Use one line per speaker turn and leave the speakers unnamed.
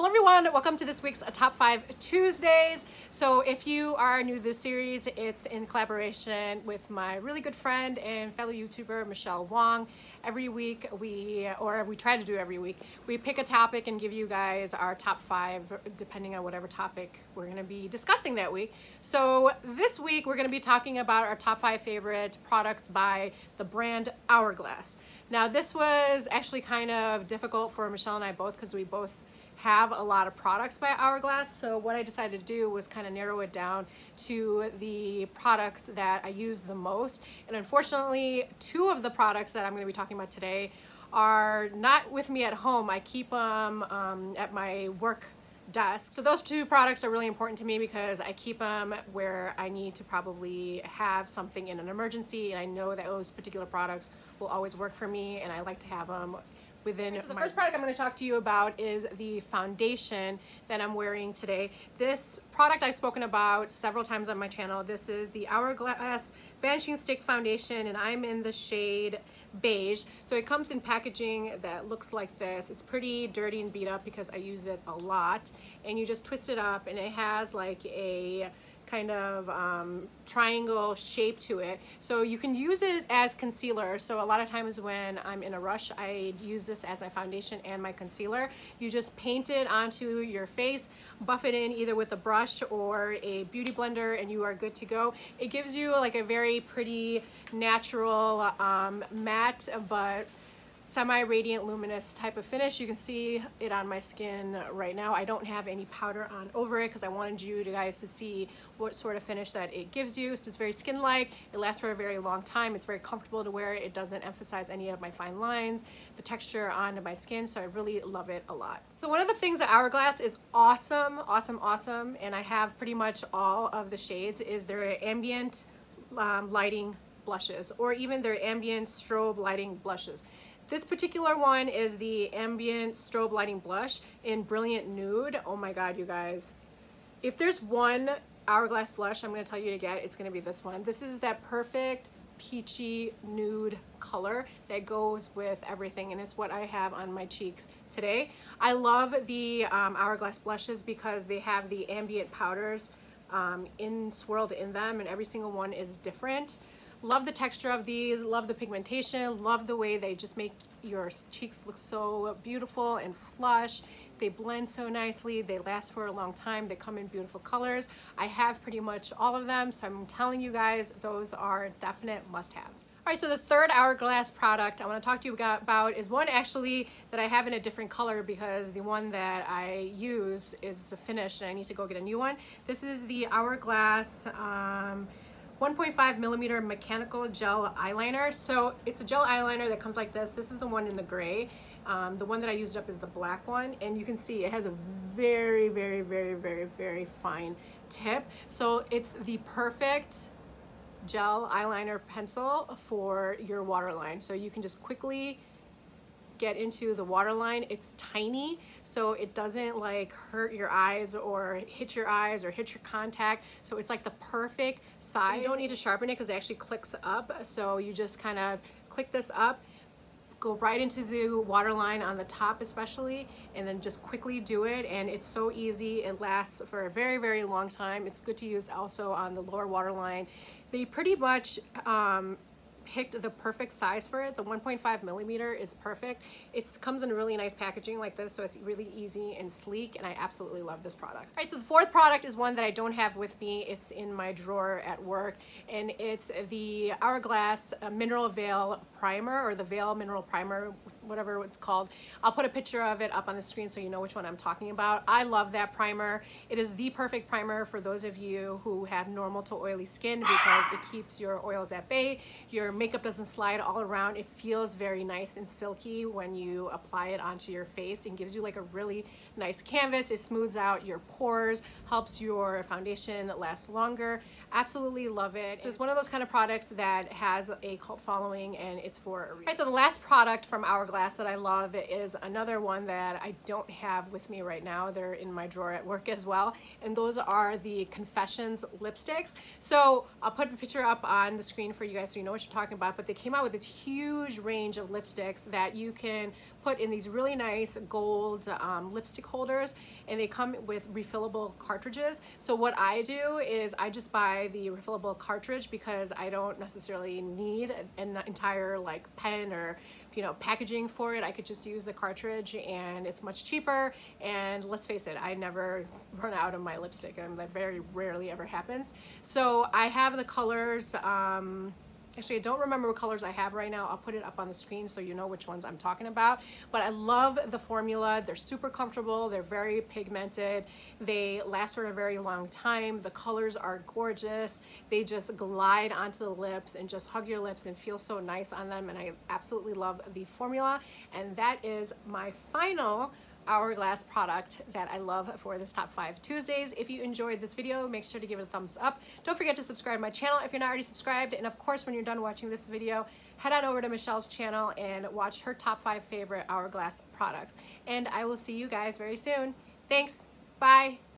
Hello everyone, welcome to this week's Top 5 Tuesdays. So if you are new to this series, it's in collaboration with my really good friend and fellow YouTuber, Michele Wang. Every week we, or we try to do every week, we pick a topic and give you guys our top five, depending on whatever topic we're gonna be discussing that week. So this week we're gonna be talking about our top five favorite products by the brand Hourglass. Now this was actually kind of difficult for Michelle and I both because we both have a lot of products by Hourglass. So what I decided to do was kind of narrow it down to the products that I use the most. And unfortunately, two of the products that I'm going to be talking about today are not with me at home. I keep them um, at my work desk. So those two products are really important to me because I keep them where I need to probably have something in an emergency and I know that those particular products will always work for me and I like to have them within so the first product I'm going to talk to you about is the foundation that I'm wearing today. This product I've spoken about several times on my channel. This is the Hourglass Vanishing Stick Foundation and I'm in the shade beige. So it comes in packaging that looks like this. It's pretty dirty and beat up because I use it a lot. And you just twist it up and it has like a kind of um, triangle shape to it. So you can use it as concealer. So a lot of times when I'm in a rush, I use this as my foundation and my concealer. You just paint it onto your face, buff it in either with a brush or a beauty blender and you are good to go. It gives you like a very pretty natural um, matte but semi-radiant luminous type of finish. You can see it on my skin right now. I don't have any powder on over it because I wanted you guys to see what sort of finish that it gives you. So it's very skin-like. It lasts for a very long time. It's very comfortable to wear. It doesn't emphasize any of my fine lines, the texture on my skin. So I really love it a lot. So one of the things that Hourglass is awesome, awesome, awesome, and I have pretty much all of the shades is their ambient um, lighting blushes or even their ambient strobe lighting blushes. This particular one is the Ambient Strobe Lighting Blush in Brilliant Nude. Oh my God, you guys. If there's one Hourglass blush I'm gonna tell you to get, it's gonna be this one. This is that perfect peachy nude color that goes with everything and it's what I have on my cheeks today. I love the um, Hourglass blushes because they have the ambient powders um, in swirled in them and every single one is different. Love the texture of these, love the pigmentation, love the way they just make your cheeks look so beautiful and flush. They blend so nicely. They last for a long time. They come in beautiful colors. I have pretty much all of them, so I'm telling you guys, those are definite must-haves. All right, so the third Hourglass product I wanna to talk to you about is one actually that I have in a different color because the one that I use is a finished and I need to go get a new one. This is the Hourglass um, 1.5 millimeter mechanical gel eyeliner. So it's a gel eyeliner that comes like this. This is the one in the gray. Um, the one that I used up is the black one. And you can see it has a very, very, very, very, very fine tip. So it's the perfect gel eyeliner pencil for your waterline. So you can just quickly get into the waterline. It's tiny, so it doesn't like hurt your eyes or hit your eyes or hit your contact. So it's like the perfect size. You don't need to sharpen it because it actually clicks up. So you just kind of click this up go right into the waterline on the top especially and then just quickly do it and it's so easy it lasts for a very very long time it's good to use also on the lower waterline they pretty much um, picked the perfect size for it. The 1.5 millimeter is perfect. It comes in a really nice packaging like this, so it's really easy and sleek, and I absolutely love this product. All right, so the fourth product is one that I don't have with me. It's in my drawer at work, and it's the Hourglass uh, Mineral Veil Primer, or the Veil Mineral Primer, whatever it's called. I'll put a picture of it up on the screen so you know which one I'm talking about. I love that primer. It is the perfect primer for those of you who have normal to oily skin because it keeps your oils at bay. Your makeup doesn't slide all around. It feels very nice and silky when you apply it onto your face and gives you like a really nice canvas. It smooths out your pores, helps your foundation last longer. Absolutely love it. So it's one of those kind of products that has a cult following and it's for a reason. Right, so the last product from Hourglass that I love is another one that I don't have with me right now. They're in my drawer at work as well. And those are the Confessions lipsticks. So I'll put a picture up on the screen for you guys so you know what you're talking about. But they came out with this huge range of lipsticks that you can put in these really nice gold um, lipstick holders and they come with refillable cartridges. So what I do is I just buy the refillable cartridge because I don't necessarily need an entire like pen or you know packaging for it I could just use the cartridge and it's much cheaper and let's face it I never run out of my lipstick and that very rarely ever happens so I have the colors um, Actually, I don't remember what colors I have right now. I'll put it up on the screen so you know which ones I'm talking about. But I love the formula. They're super comfortable. They're very pigmented. They last for a very long time. The colors are gorgeous. They just glide onto the lips and just hug your lips and feel so nice on them. And I absolutely love the formula. And that is my final Hourglass product that I love for this Top 5 Tuesdays. If you enjoyed this video, make sure to give it a thumbs up. Don't forget to subscribe to my channel if you're not already subscribed. And of course, when you're done watching this video, head on over to Michele's channel and watch her top 5 favorite Hourglass products. And I will see you guys very soon. Thanks. Bye.